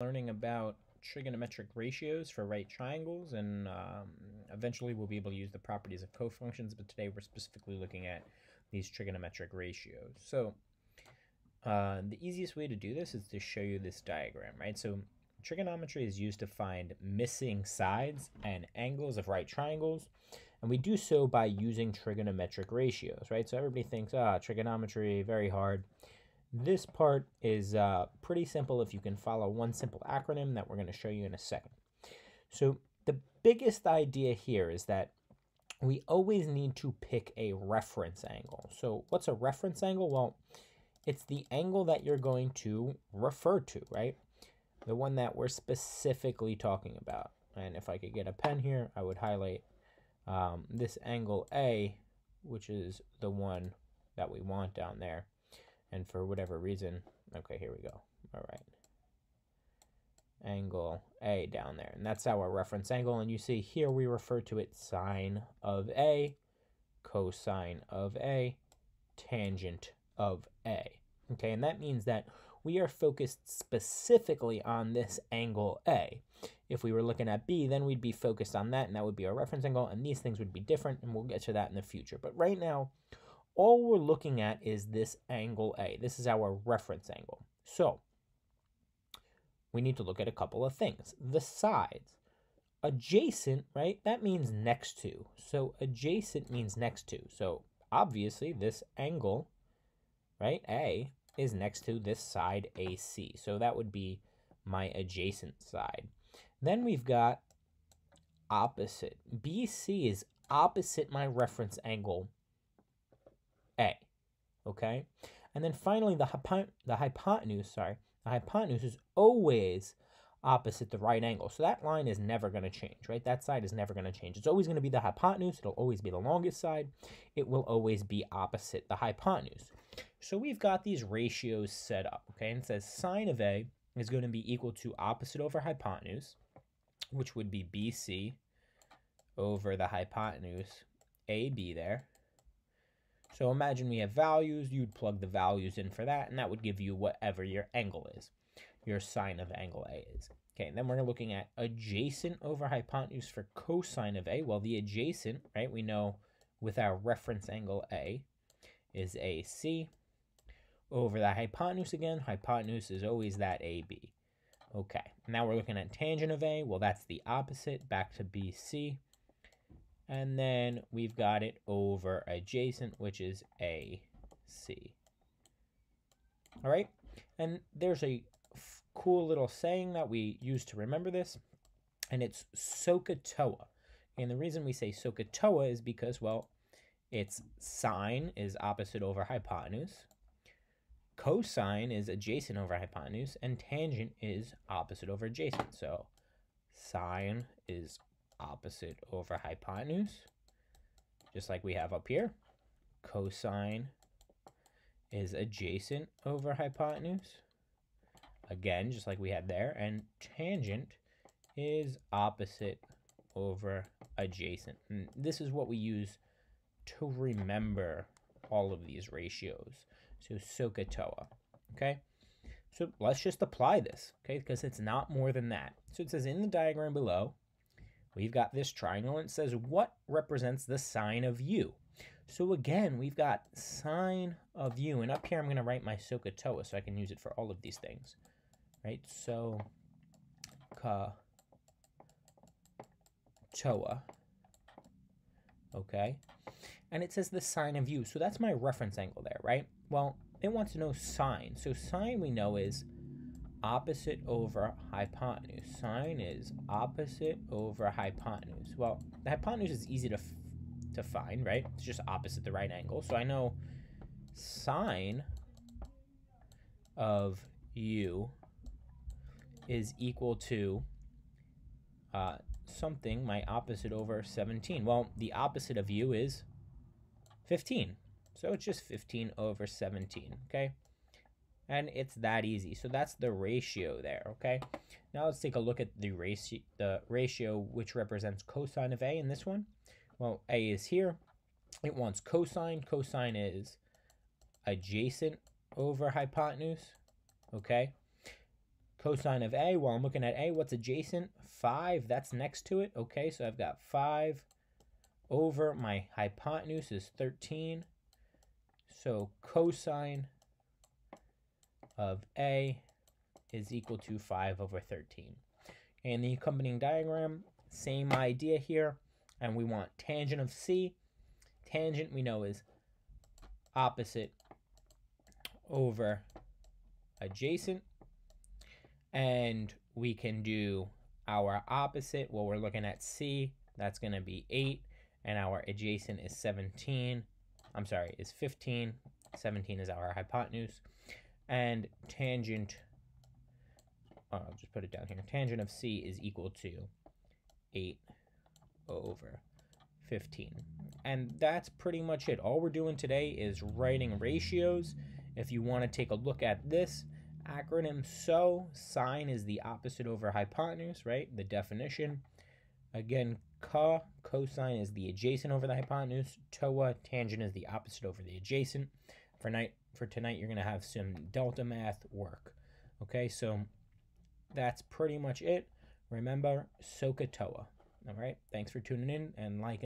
learning about trigonometric ratios for right triangles and um, eventually we'll be able to use the properties of cofunctions but today we're specifically looking at these trigonometric ratios. So uh, the easiest way to do this is to show you this diagram right? So trigonometry is used to find missing sides and angles of right triangles and we do so by using trigonometric ratios right? So everybody thinks ah trigonometry very hard this part is uh, pretty simple if you can follow one simple acronym that we're going to show you in a second. So the biggest idea here is that we always need to pick a reference angle. So what's a reference angle? Well, it's the angle that you're going to refer to, right? The one that we're specifically talking about. And if I could get a pen here, I would highlight um, this angle A, which is the one that we want down there. And for whatever reason, okay, here we go. All right. Angle A down there. And that's our reference angle. And you see here we refer to it sine of A, cosine of A, tangent of A. Okay, and that means that we are focused specifically on this angle A. If we were looking at B, then we'd be focused on that, and that would be our reference angle, and these things would be different, and we'll get to that in the future. But right now, all we're looking at is this angle A. This is our reference angle. So we need to look at a couple of things. The sides. Adjacent, right? That means next to. So adjacent means next to. So obviously this angle, right, A, is next to this side AC. So that would be my adjacent side. Then we've got opposite. BC is opposite my reference angle. Okay? And then finally, the, the hypotenuse, sorry, the hypotenuse is always opposite the right angle. So that line is never going to change, right? That side is never going to change. It's always going to be the hypotenuse. It'll always be the longest side. It will always be opposite the hypotenuse. So we've got these ratios set up, okay? And it says sine of A is going to be equal to opposite over hypotenuse, which would be BC over the hypotenuse, AB there, so imagine we have values, you'd plug the values in for that, and that would give you whatever your angle is, your sine of angle A is. Okay, then we're looking at adjacent over hypotenuse for cosine of A. Well, the adjacent, right, we know with our reference angle A is AC. Over the hypotenuse again, hypotenuse is always that AB. Okay, now we're looking at tangent of A. Well, that's the opposite, back to BC. And then we've got it over adjacent, which is AC. All right. And there's a cool little saying that we use to remember this, and it's SOHCAHTOA. And the reason we say SOHCAHTOA is because, well, its sine is opposite over hypotenuse, cosine is adjacent over hypotenuse, and tangent is opposite over adjacent. So sine is opposite over hypotenuse, just like we have up here. Cosine is adjacent over hypotenuse, again, just like we had there. And tangent is opposite over adjacent. And this is what we use to remember all of these ratios. So SOHCAHTOA, okay? So let's just apply this, okay? Because it's not more than that. So it says in the diagram below, we've got this triangle and it says what represents the sine of u. So again, we've got sine of u, and up here I'm going to write my SOHCAHTOA so I can use it for all of these things, right? So, ka toa, okay? And it says the sine of u, so that's my reference angle there, right? Well, it wants to know sine. So sine we know is opposite over hypotenuse. Sine is opposite over hypotenuse. Well, the hypotenuse is easy to, to find, right? It's just opposite the right angle. So I know sine of u is equal to uh, something, my opposite over 17. Well, the opposite of u is 15. So it's just 15 over 17, okay? And it's that easy. So that's the ratio there, okay? Now let's take a look at the ratio, the ratio which represents cosine of A in this one. Well, A is here. It wants cosine. Cosine is adjacent over hypotenuse, okay? cosine of A, well, I'm looking at A, what's adjacent? 5, that's next to it. Okay, so I've got 5 over my hypotenuse is 13. So cosine of A is equal to 5 over 13. And the accompanying diagram, same idea here. And we want tangent of C. Tangent we know is opposite over adjacent. And we can do our opposite. Well, we're looking at C. That's going to be 8. And our adjacent is 17. I'm sorry, is 15. 17 is our hypotenuse. And tangent, uh, I'll just put it down here. Tangent of C is equal to 8 over 15. And that's pretty much it. All we're doing today is writing ratios. If you want to take a look at this acronym SOH, sine is the opposite over hypotenuse, right? The definition. Again, CAH, cosine is the adjacent over the hypotenuse. TOA, tangent is the opposite over the adjacent. For night for tonight, you're going to have some DeltaMath work. Okay, so that's pretty much it. Remember, SOHCAHTOA. All right, thanks for tuning in and like